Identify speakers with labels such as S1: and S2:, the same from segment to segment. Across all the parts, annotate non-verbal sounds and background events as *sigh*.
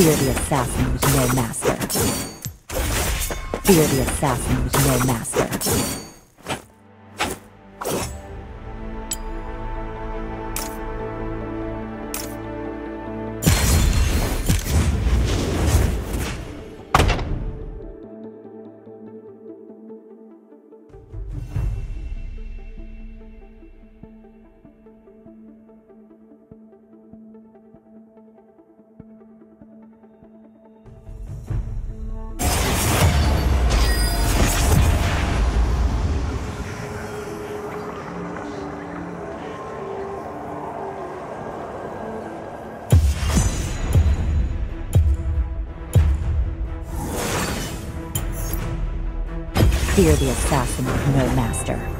S1: Fear the assassin who's no master. Fear the assassin who's no master. Fear the assassin with no master.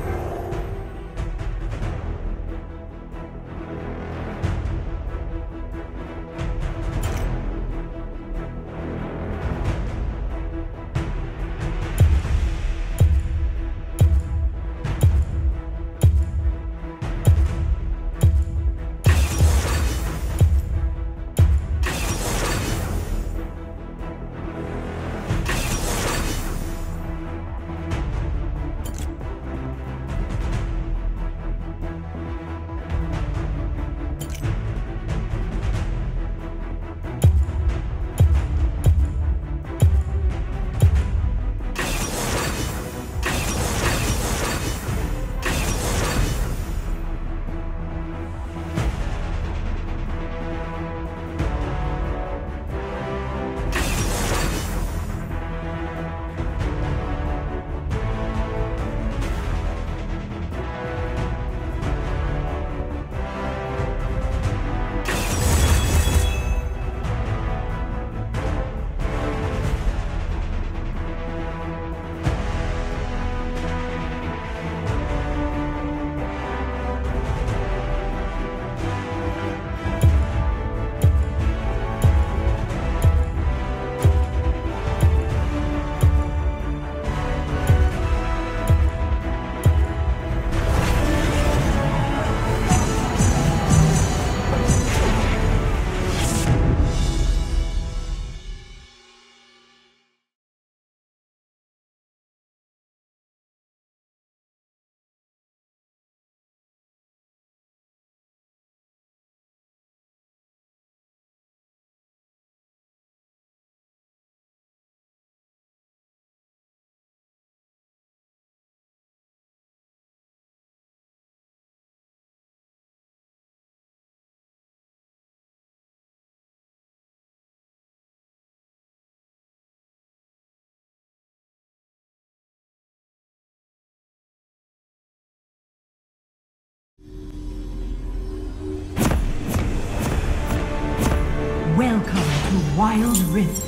S2: Wild Rift.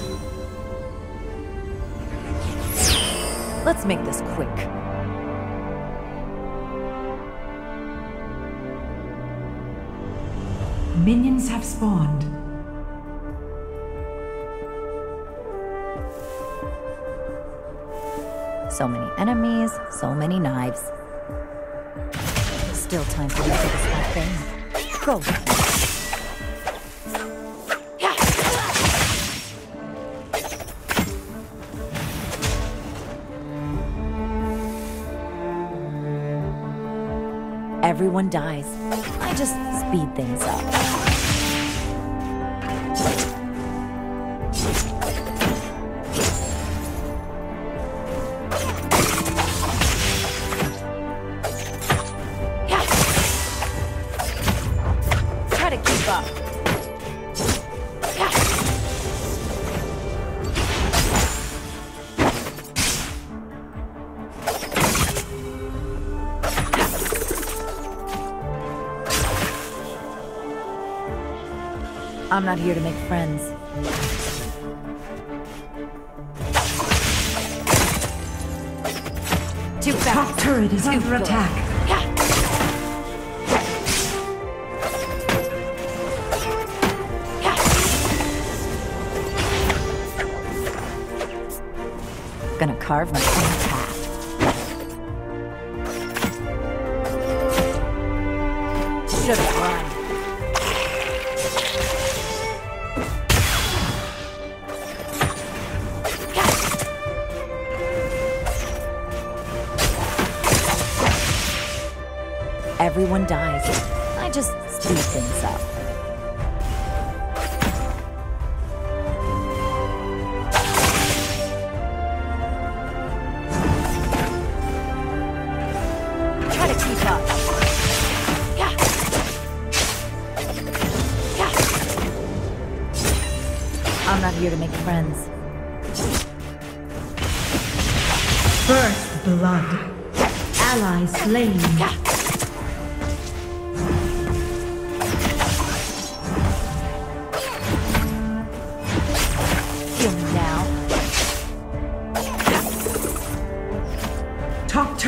S1: Let's make this quick.
S2: Minions have spawned.
S1: So many enemies, so many knives. Still time for me to fix that thing. Go. Everyone dies. I just speed things up. I'm not here to make friends.
S2: Too fast. Top turret is Too under good. attack.
S1: Gonna carve my Everyone dies. I just speed things up.
S3: Try to keep up. Yeah. Yeah.
S1: I'm not here to make friends.
S2: First blood. Ally slain.
S3: Yeah.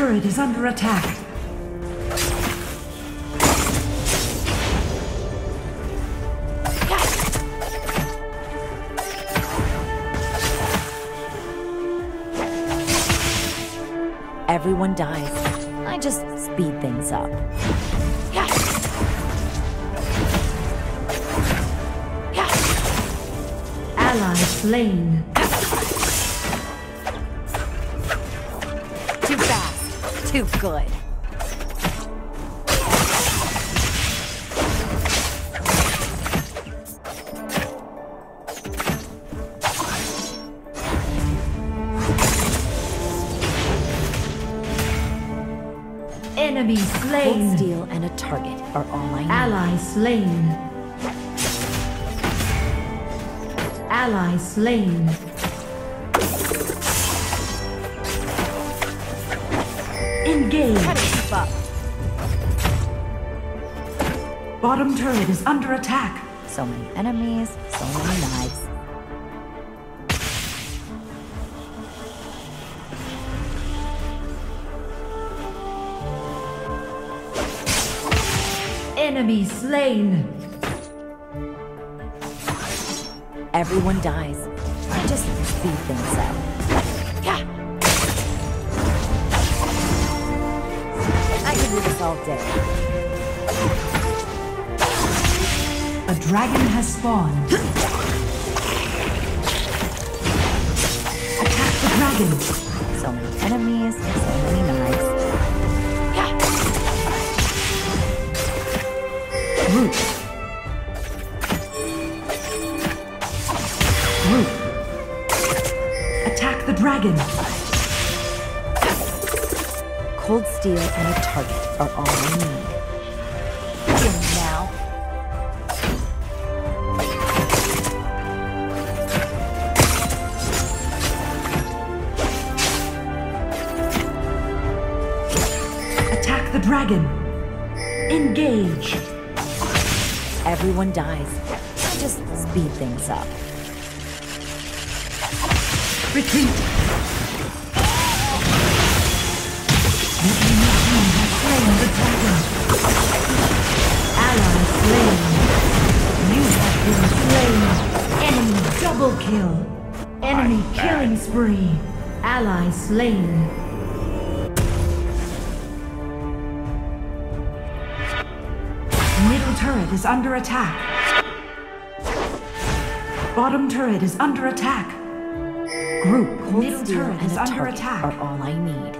S2: Turret is under attack.
S1: Everyone dies. I just speed things up.
S2: Ally slain.
S1: Too good.
S2: Enemy slain.
S1: steel and a target are all I need.
S2: Ally slain. Ally slain. Engage.
S3: Try to keep up.
S2: Bottom turret is under attack.
S1: So many enemies, so many knives.
S2: Enemy slain.
S1: Everyone dies. I just speed things up. All day.
S2: A dragon has spawned. Attack the dragon.
S1: So many enemies, so many knives.
S2: Root. Root. Attack the dragon.
S1: Steel and a target are all I need. Me now.
S2: Attack the dragon. Engage.
S1: Everyone dies. I just speed things up.
S2: Retreat. Slain. You have been slain. Enemy double kill. Enemy killing spree. Ally slain. Middle turret is under attack. Bottom turret is under attack. Group
S1: Cold
S2: middle turret is under attack.
S1: are all I need.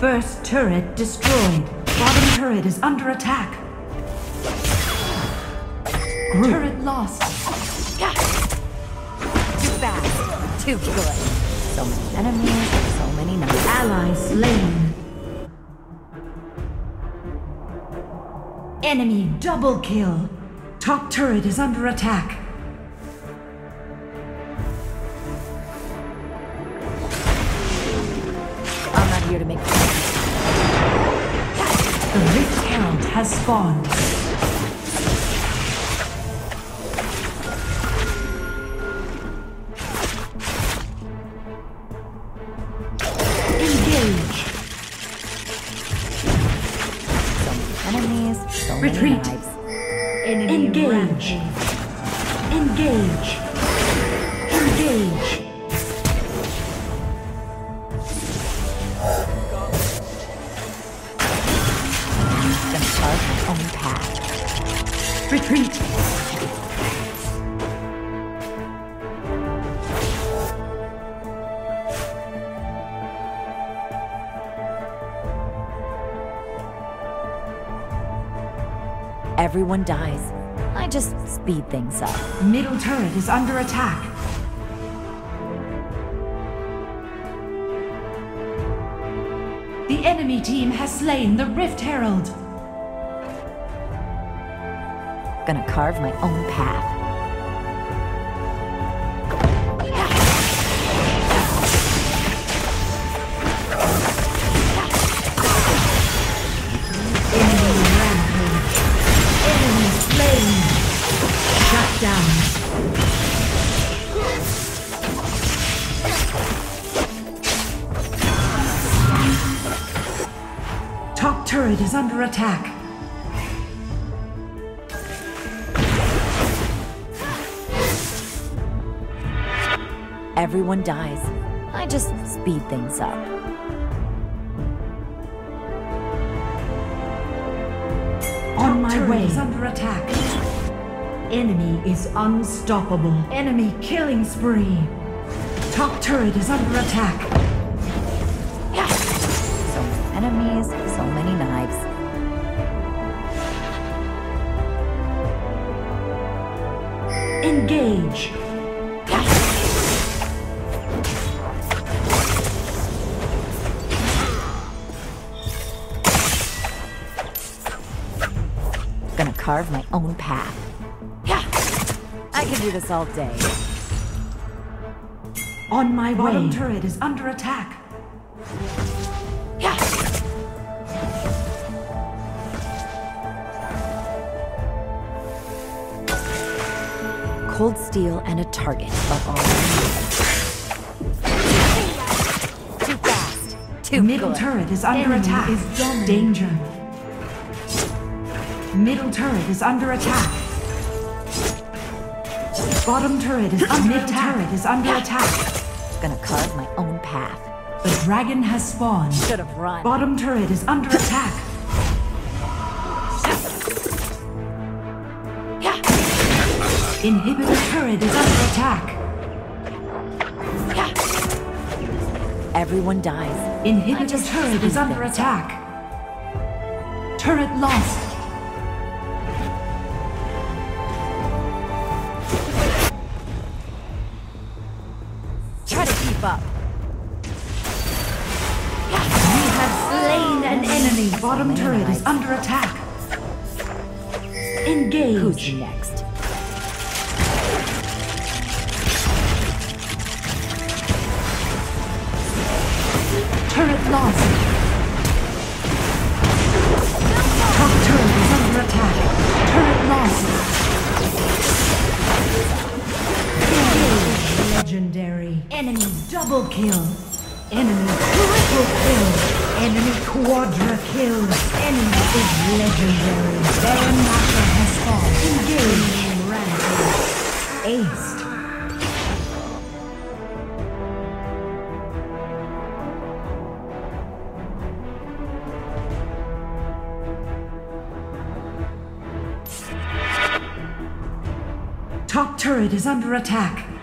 S2: First turret destroyed. Bottom turret is under attack. Group. Turret lost.
S3: Yeah.
S1: Too fast. Too good. So many enemies, so many knives.
S2: Ally slain. Enemy double kill. Top turret is under attack. Has spawned. Engage.
S1: So many enemies, so
S2: Retreat.
S1: knives.
S2: Engage. Engage. Engage.
S1: Everyone dies. I just speed things up.
S2: Middle turret is under attack. The enemy team has slain the Rift Herald.
S1: Gonna carve my own path.
S2: Down. Top turret is under attack.
S1: Everyone dies. I just speed things up.
S2: On my way. is under attack. Enemy is unstoppable. Enemy killing spree. Top turret is under attack.
S1: So many enemies, so many knives.
S2: Engage.
S1: Gonna carve my own path. I can do this all day.
S2: On my way. Bottom turret is under attack. Yeah.
S1: Cold steel and a target are all I need. Too fast. Too
S2: Middle
S1: good.
S2: turret is under
S3: Enemy
S2: attack.
S3: is dominant.
S2: Danger. Middle turret is under attack. Bottom turret is under Mid turret is under attack.
S1: Gonna carve my own path.
S2: The dragon has spawned.
S1: Should have run.
S2: Bottom turret is under attack. Inhibitor turret is under attack.
S1: Everyone dies.
S2: Inhibitor turret is under attack. Turret lost. Bottom turret is under attack. Engage.
S1: Who's next?
S2: Turret lost. Top turret is under attack. Turret lost. Engage. Legendary. Enemy double kill. Enemy triple kill. Enemy quadra kill. Enemy is legendary. Baron Nashor has fallen. Engage. Rampage. Aced. Top turret is under attack.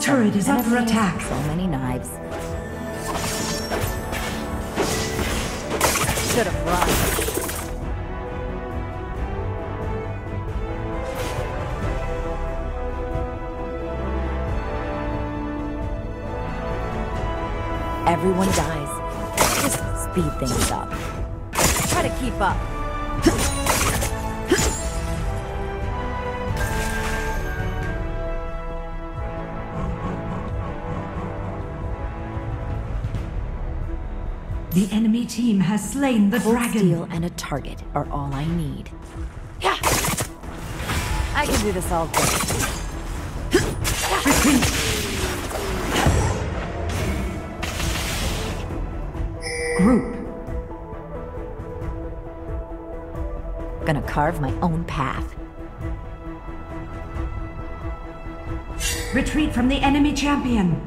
S2: Turret is under
S1: Enemies,
S2: attack.
S1: So many knives. Should have run. Everyone dies. Just speed things up. Try to keep up. *laughs*
S2: The enemy team has slain the
S1: Cold
S2: dragon.
S1: steel and a target are all I need. Yeah. I can do this all day.
S2: Retreat. Group.
S1: Gonna carve my own path.
S2: Retreat from the enemy champion.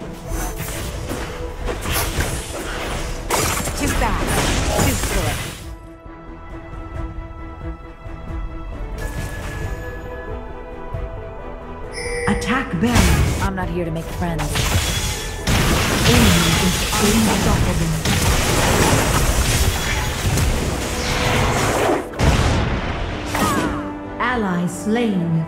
S2: Baron.
S1: I'm not here to make friends.
S2: Enemy is Unstoppable. Ally slain.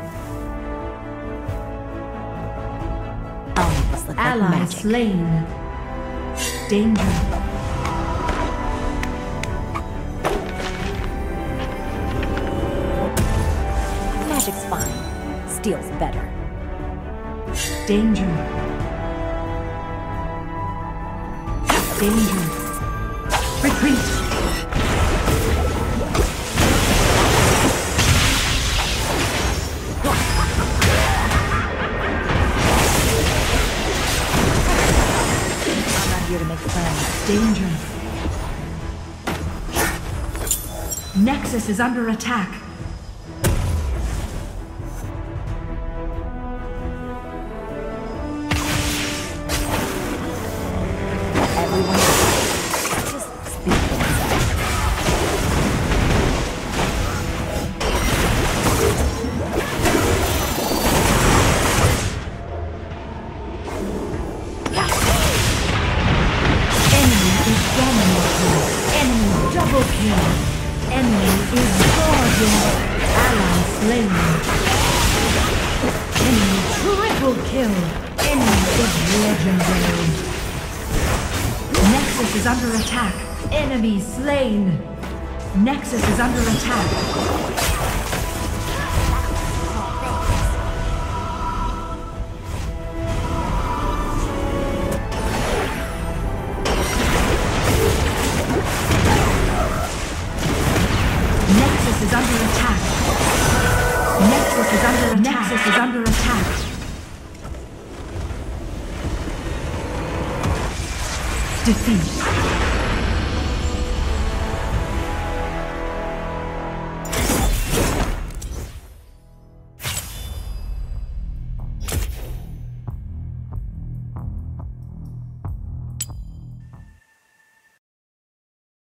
S1: Almost look like
S2: Ally slain. Danger.
S1: Magic's fine. Steel's better.
S2: Danger. Danger. Retreat.
S1: I'm not here to make friends.
S2: Danger. Nexus is under attack. Is under attack. Nexus is under attack. Defeat.